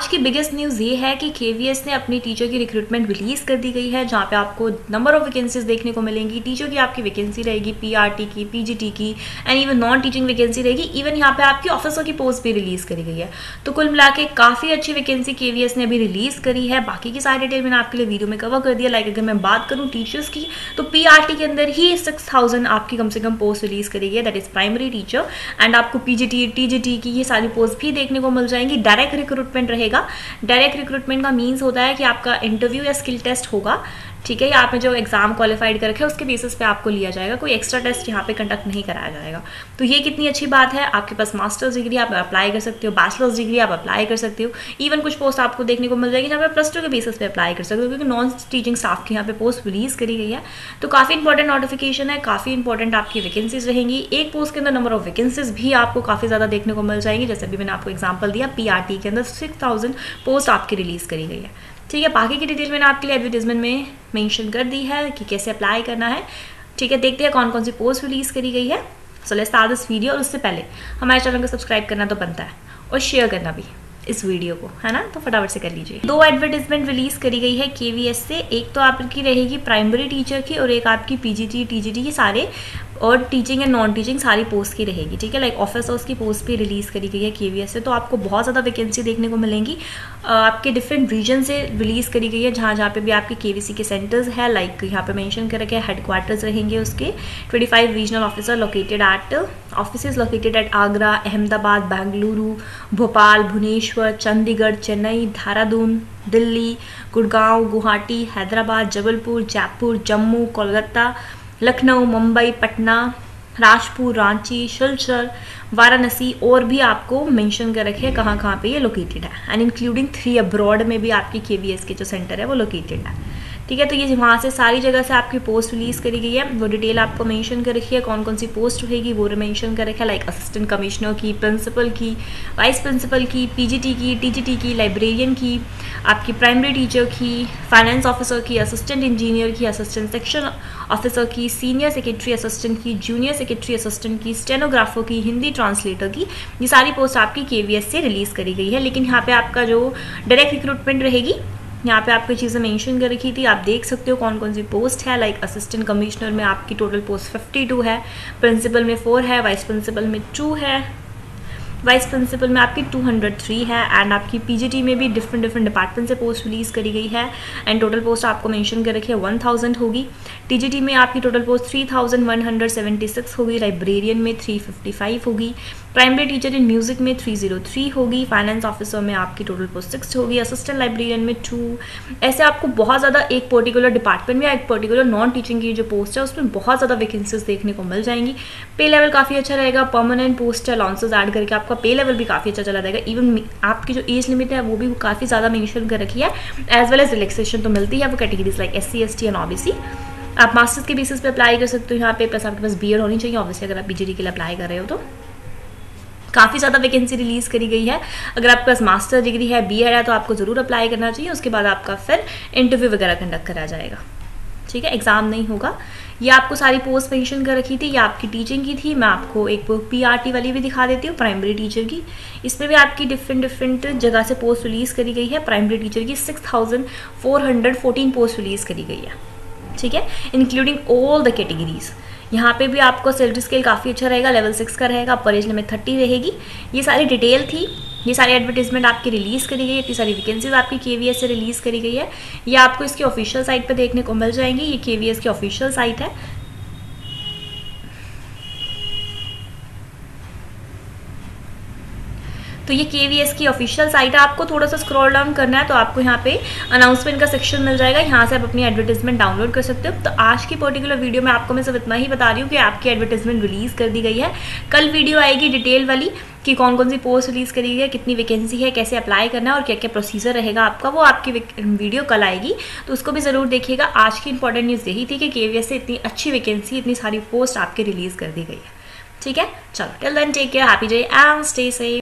आज की biggest news ये है कि केवीएस ने अपनी टीचर की रिक्रूटमेंट रिलीज़ कर दी गई है, जहाँ पे आपको नंबर ऑफ़ वैकेंसीज देखने को मिलेंगी। टीचर की आपकी वैकेंसी रहेगी पीआरटी की पीजीटी की and even non teaching vacancy रहेगी। इवन यहाँ पे आपकी ऑफिसर की पोस्ट भी रिलीज़ करी गई है। तो कुल मिला के काफ़ी अच्छी वैकेंसी के ने अभी रिलीज़ करी है। बाकी की सारी डिटेल मैंने आपके लिए वीडियो में कवर कर दिया। लाइक अगर मैं बात करूँ टीचर्स की तो पीआरटी के अंदर ही सिक्स आपकी कम से कम पोस्ट रिलीज़ करी गई है। That is primary teacher and आपको पीजीटी टीजीटी की ये सारी पोस्ट भी देखने को मिल जाएँगी। डायरेक्ट रिक्रूटमेंट रहेगा। डायरेक्ट रिक्रूटमेंट का मीन्स होता है कि आपका इंटरव्यू या स्किल टेस्ट होगा। ठीक है, या आपने जो एग्ज़ाम क्वालिफाइड कर रखे उसके बेसिस पे आपको लिया जाएगा, कोई एक्स्ट्रा टेस्ट यहाँ पे कंडक्ट नहीं कराया जाएगा। तो ये कितनी अच्छी बात है, आपके पास मास्टर्स डिग्री आप अप्लाई कर सकते हो बैचलर्स डिग्री आप अप्लाई कर सकते हो। इवन कुछ पोस्ट आपको देखने को मिल जाएगी जहाँ पे प्लस टू के बेसिस पे अप्लाई कर सकते हो, क्योंकि नॉन टीचिंग स्टाफ की यहाँ पे पोस्ट रिलीज़ करी गई है। तो काफ़ी इंपॉर्टेंट नोटिफिकेशन है, काफ़ी इंपॉर्टेंट आपकी वैकेंसीज रहेंगी। एक पोस्ट के अंदर नंबर ऑफ़ वैकेंसीज भी आपको काफ़ी ज़्यादा देखने को मिल जाएँगी, जैसे अभी मैंने आपको एग्ज़ाम्पल दिया पीआरटी के अंदर सिक्स पोस्ट आपकी रिलीज़ करी गई है। ठीक है, बाकी की डिटेल मैंने आपके लिए एडवर्टीजमेंट में मेंशन कर दी है कि कैसे अप्लाई करना है। ठीक है, देखते हैं कौन कौन सी पोस्ट रिलीज़ करी गई है। So let's start this video और उससे पहले हमारे चैनल को सब्सक्राइब करना तो बनता है और शेयर करना भी इस वीडियो को, है ना? तो फटाफट से कर लीजिए। दो एडवर्टीजमेंट रिलीज़ करी गई है के से। एक तो आपकी रहेगी प्राइमरी टीचर की और एक आपकी पीजीटी टीजीटी की सारे और टीचिंग एंड नॉन टीचिंग सारी पोस्ट की रहेगी, ठीक है? लाइक ऑफिसर्स की पोस्ट भी रिलीज़ करी गई है के से तो आपको बहुत ज़्यादा वैकेंसी देखने को मिलेंगी। आपके डिफरेंट रीजन से रिलीज़ करी गई है, जहाँ जहाँ पे भी आपके के के सेंटर्स है लाइक यहाँ पे मेंशन कर रखे हेडक्वार्टर्स रहेंगे उसके। 25 regional officer located at office located at Agra Ahmedabad Bengaluru Bhopal Bhubaneswar Chandigarh Chennai Dehradun Delhi Gurgaon Guwahati Hyderabad Jabalpur Jaipur Jammu Kolkata Lucknow, Mumbai, Patna, Rajpur, Ranchi Silchar Varanasi, और भी आपको mention कर रखे हैं कहाँ कहाँ पे ये लोकेटेड है। एंड इंक्लूडिंग थ्री अब्रॉड में भी आपकी के के जो सेंटर है वो लोकेटेड है। ठीक है? तो ये वहाँ से सारी जगह से आपकी पोस्ट रिलीज़ करी गई है। वो डिटेल आपको मेंशन कर रखी है। कौन कौन सी पोस्ट रहेगी, वो मेंशन कर रखा है। लाइक असिस्टेंट कमिश्नर की प्रिंसिपल की वाइस प्रिंसिपल की पीजीटी की टीजीटी की लाइब्रेरियन की, आपकी प्राइमरी टीचर की फाइनेंस ऑफिसर की असिस्टेंट इंजीनियर की असिस्टेंट सेक्शन ऑफिसर की सीनियर सेक्रेटरी असिस्टेंट की जूनियर सेक्रेटरी असिस्टेंट की स्टेनोग्राफर की हिंदी ट्रांसलेटर की। ये सारी पोस्ट आपकी के से रिलीज़ करी गई है। लेकिन यहाँ पे आपका जो डायरेक्ट रिक्रूटमेंट रहेगी यहाँ पे आपकी चीज़ें मेंशन कर रखी थी। आप देख सकते हो कौन कौन सी पोस्ट है लाइक असिस्टेंट कमिश्नर में आपकी टोटल पोस्ट 52 है प्रिंसिपल में 4 है वाइस प्रिंसिपल में 2 है वाइस प्रिंसिपल में आपकी 203 है एंड आपकी पीजीटी में भी डिफरेंट डिफरेंट डिपार्टमेंट से पोस्ट रिलीज़ करी गई है एंड टोटल पोस्ट आपको मेंशन कर रखी है 1000 होगी। टीजीटी में आपकी टोटल पोस्ट 3176 होगी लाइब्रेरियन में 355 होगी। प्राइमरी टीचर इन म्यूज़िक में 303 होगी फाइनेंस ऑफिसर में आपकी टोटल पोस्ट सिक्स होगी असिस्टेंट लाइब्रेरियन में टू ऐसे आपको बहुत ज़्यादा एक पर्टिकुलर डिपार्टमेंट में या एक पर्टिकुलर नॉन टीचिंग की जो पोस्ट है, उसमें बहुत ज़्यादा वैकेंसीज देखने को मिल जाएँगी। पे लेवल काफ़ी अच्छा रहेगा परमानेंट पोस्ट अलाउंसेज ऐड करके आपका पे लेवल भी काफ़ी अच्छा चला जाएगा। इवन आपकी जो एज लिमिट है, वो भी काफ़ी ज़्यादा मेंशन कर रखी है एज वेल एज रिलैक्सेशन तो मिलती है, वो categories like S C S T and O OBC आप मास्टर्स के बेसिस पे अप्लाई कर सकते हो यहाँ पे प्लस आपके पास बी होनी चाहिए ऑब्वियसली अगर आप पीजीडी के लिए अप्लाई कर रहे हो तो। काफ़ी ज़्यादा वैकेंसी रिलीज़ करी गई है। अगर आपके पास मास्टर डिग्री है बी है तो आपको ज़रूर अप्लाई करना चाहिए। उसके बाद आपका फिर इंटरव्यू वगैरह कंडक्ट करा जाएगा। ठीक है? एग्ज़ाम नहीं होगा। ये आपको सारी पोस्ट मेंशन कर रखी थी, ये आपकी टीचिंग की थी। मैं आपको एक पीआरटी वाली भी दिखा देती हूँ प्राइमरी टीचर की। इसमें भी आपकी डिफरेंट डिफरेंट जगह से पोस्ट रिलीज़ करी गई है। प्राइमरी टीचर की six thousand four hundred fourteen post release करी गई है। ठीक है? इंक्लूडिंग ऑल द कैटेगरीज यहाँ पे भी आपको सैलरी स्केल काफ़ी अच्छा रहेगा लेवल सिक्स का रहेगा पर एज लिमिट थर्टी रहेगी। ये सारी डिटेल थी। ये सारी एडवर्टीजमेंट आपकी रिलीज़ करी गई है, इतनी सारी वैकेंसीज आपकी केवीएस से रिलीज़ करी गई है। ये आपको इसकी ऑफिशियल साइट पर देखने को मिल जाएँगी। ये केवीएस की ऑफिशियल साइट है। तो ये के की ऑफिशियल साइट है। आपको थोड़ा सा स्क्रॉल डाउन करना है तो आपको यहाँ पे अनाउंसमेंट का सेक्शन मिल जाएगा। यहाँ से आप अपनी एडवर्टीजमेंट डाउनलोड कर सकते हो। तो आज की पर्टिकुलर वीडियो में आपको मैं सिर्फ़ इतना ही बता रही हूँ कि आपकी एडवर्टीजमेंट रिलीज़ कर दी गई है। कल वीडियो आएगी डिटेल वाली कि कौन कौन सी पोस्ट रिलीज़ करी गई है, कितनी वैकेंसी है, कैसे अप्लाई करना है और क्या क्या प्रोसीजर रहेगा आपका। वो आपकी वीडियो कल आएगी। तो उसको भी ज़रूर देखिएगा। आज की इंपॉर्टेंट न्यूज़ यही थी कि के से इतनी अच्छी वैकेंसी इतनी सारी पोस्ट आपकी रिलीज़ कर दी गई है। ठीक है? चलो till then take care happy day and stay safe